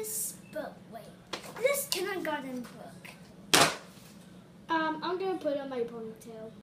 this, book. wait. This kindergarten book. Um, I'm gonna put on my ponytail.